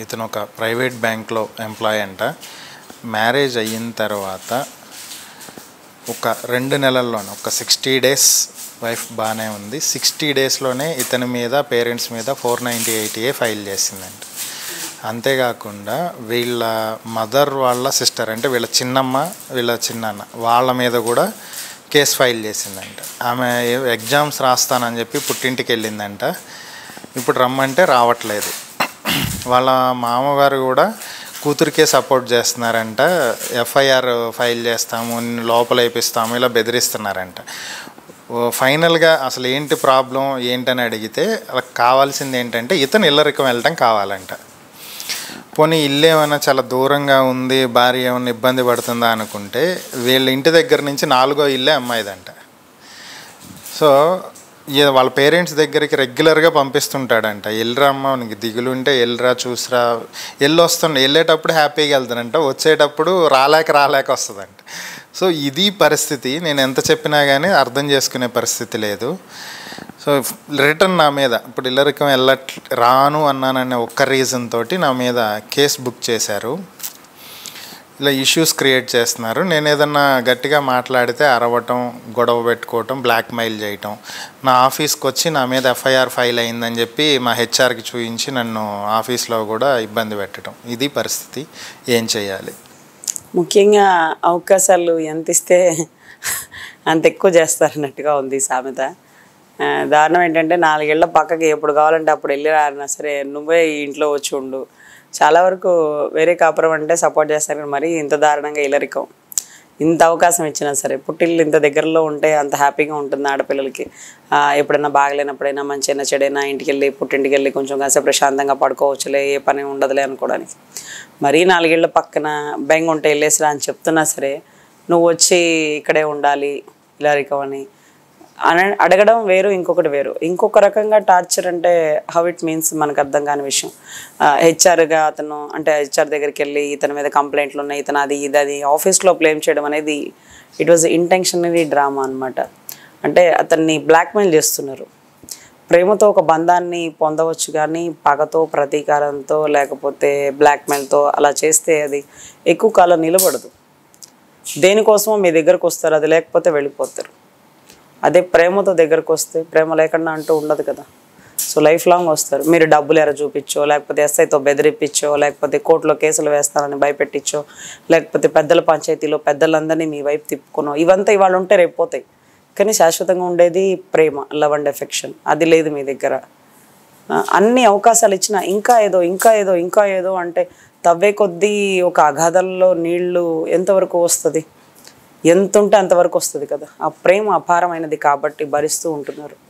ఇతను ఒక ప్రైవేట్ బ్యాంక్లో ఎంప్లాయ్ అంట. మ్యారేజ్ అయిన తర్వాత ఒక రెండు నెలల్లోనే ఒక సిక్స్టీ డేస్ వైఫ్ బాగానే ఉంది. సిక్స్టీ డేస్లోనే ఇతని మీద పేరెంట్స్ మీద ఫోర్ నైంటీ ఎయిటీఏ ఫైల్ చేసిందంట. అంతేకాకుండా వీళ్ళ మదర్ వాళ్ళ సిస్టర్ అంటే వీళ్ళ చిన్నమ్మ వీళ్ళ చిన్నన్న వాళ్ళ మీద కూడా కేసు ఫైల్ చేసిందంట. ఆమె ఎగ్జామ్స్ రాస్తానని చెప్పి పుట్టింటికి వెళ్ళిందంట. ఇప్పుడు రమ్మంటే రావట్లేదు. వాళ్ళ మామగారు కూడా కూతురికే సపోర్ట్ చేస్తున్నారంట. ఎఫ్ఐఆర్ ఫైల్ చేస్తాము లోపల వేపిస్తాము ఇలా బెదిరిస్తున్నారంట. ఓ ఫైనల్గా అసలు ఏంటి ప్రాబ్లం ఏంటని అడిగితే కావాల్సింది ఏంటంటే ఇతను ఇల్లరికం వెళ్ళటం కావాలంట. పోనీ ఇల్లు ఏమైనా చాలా దూరంగా ఉంది భార్య ఏమైనా ఇబ్బంది పడుతుందా అనుకుంటే వీళ్ళ ఇంటి దగ్గర నుంచి నాలుగో ఇల్లే అమ్మాయిదంట. సో వాళ్ళ పేరెంట్స్ దగ్గరికి రెగ్యులర్గా పంపిస్తుంటాడంట. వెళ్ళరా అమ్మ నీకు దిగులు ఉంటే వెళ్ళరా చూసిరా. వెళ్ళి వస్తుండే వెళ్ళేటప్పుడు హ్యాపీగా వెళ్తానంట. వచ్చేటప్పుడు రాలేక రాలేక వస్తుందంట. సో ఇది పరిస్థితి. నేను ఎంత చెప్పినా కానీ అర్థం చేసుకునే పరిస్థితి లేదు. సో రిటర్న్ నా మీద ఇప్పుడు ఇల్లరికం వెళ్ళట్ రాను అన్నాననే ఒక్క రీజన్ తోటి నా మీద కేసు బుక్ చేశారు. ఇలా ఇష్యూస్ క్రియేట్ చేస్తున్నారు. నేను ఏదన్నా గట్టిగా మాట్లాడితే అరవటం గొడవ పెట్టుకోవటం బ్లాక్మెయిల్ చేయటం నా ఆఫీస్కి వచ్చి నా మీద ఎఫ్ఐఆర్ ఫైల్ అయిందని చెప్పి మా హెచ్ఆర్కి చూపించి నన్ను ఆఫీస్లో కూడా ఇబ్బంది పెట్టడం ఇది పరిస్థితి. ఏం చేయాలి? ముఖ్యంగా అవకాశాలు ఎంత ఇస్తే అంత ఎక్కువ చేస్తారన్నట్టుగా ఉంది సామెత. దారుణం ఏంటంటే నాలుగేళ్ళ పక్కకి ఎప్పుడు కావాలంటే అప్పుడు వెళ్ళి రారినా సరే నువ్వే ఈ ఇంట్లో వచ్చి ఉండు. చాలా వరకు వేరే కాపురం అంటే సపోర్ట్ చేస్తారు మరీ ఇంత దారుణంగా ఇల్లరికం ఇంత అవకాశం ఇచ్చినా సరే పుట్టిల్లు ఇంత దగ్గరలో ఉంటే అంత హ్యాపీగా ఉంటుంది ఆడపిల్లలకి. ఎప్పుడైనా బాగలేనప్పుడైనా మంచైనా చెడైనా ఇంటికి వెళ్ళి పుట్టింటికి వెళ్ళి కొంచెం కాసేపు ప్రశాంతంగా పడుకోవచ్చులే ఏ పని ఉండదులే అనుకోవడానికి. మరీ నాలుగేళ్ళ పక్కన బెంగ ఉంటే వెళ్ళేసిరా అని చెప్తున్నా సరే నువ్వు వచ్చి ఇక్కడే ఉండాలి ఇలారికం అని. అన అడగడం వేరు ఇంకొకటి వేరు. ఇంకొక రకంగా టార్చర్ అంటే హౌ ఇట్ మీన్స్ మనకు అర్థం కాని విషయం. హెచ్ఆర్గా అతను అంటే హెచ్ఆర్ దగ్గరికి వెళ్ళి ఇతని మీద కంప్లైంట్లు ఉన్నాయి ఇతను అది ఇది అది ఆఫీస్లో బ్లేమ్ చేయడం అనేది ఇట్ వాజ్ ఇంటెన్షనరీ డ్రామా అన్నమాట. అంటే అతన్ని బ్లాక్మెయిల్ చేస్తున్నారు. ప్రేమతో ఒక బంధాన్ని పొందవచ్చు కానీ పగతో ప్రతీకారంతో లేకపోతే బ్లాక్మెయిల్తో అలా చేస్తే అది ఎక్కువ కాలం నిలబడదు. దేనికోసమో మీ దగ్గరకు వస్తారు అది లేకపోతే వెళ్ళిపోతారు. అదే ప్రేమతో దగ్గరకు వస్తే ప్రేమ లేకుండా అంటూ ఉండదు కదా. సో లైఫ్ లాంగ్ వస్తారు. మీరు డబ్బులు ఎర చూపించో లేకపోతే ఎస్ఐతో బెదిరిపించో లేకపోతే కోర్టులో కేసులు వేస్తానని భయపెట్టించో లేకపోతే పెద్దల పంచాయతీలో పెద్దలందరినీ మీ వైపు తిప్పుకునో ఇవంతా ఇవాళ ఉంటే రేపు పోతాయి. కానీ శాశ్వతంగా ఉండేది ప్రేమ లవ్ అండ్ ఎఫెక్షన్. అది లేదు మీ దగ్గర. అన్ని అవకాశాలు ఇచ్చినా ఇంకా ఏదో ఇంకా ఏదో ఇంకా ఏదో అంటే తవ్వే కొద్దీ ఒక అగాధంలో నీళ్ళు ఎంతవరకు వస్తుంది? ఎంత ఉంటే అంతవరకు వస్తుంది కదా. ఆ ప్రేమ అపారమైనది కాబట్టి భరిస్తూ ఉంటున్నారు.